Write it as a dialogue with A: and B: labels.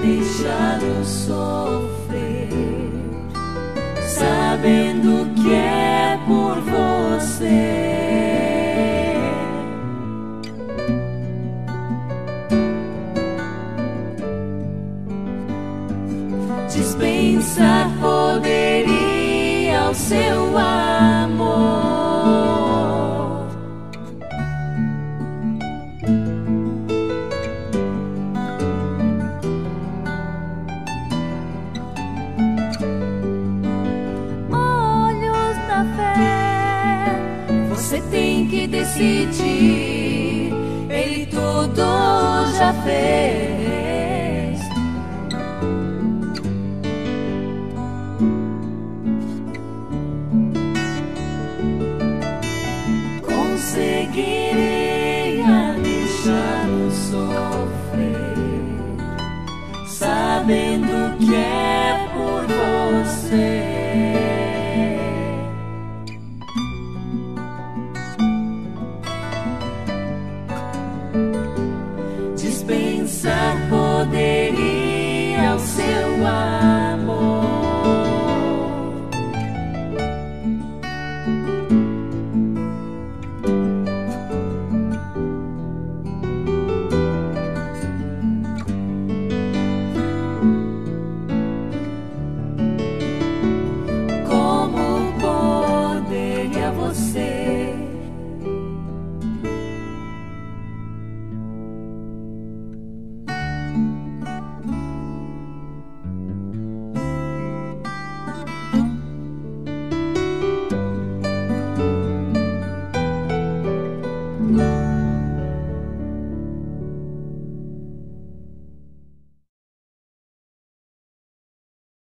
A: deixá-lo sofrer, sabendo que é por você. Dispensar poderia ao seu tem que decidir. Ele tudo já fez. Conseguiria deixá-lo sofrer, sabendo que é por você. Dispensar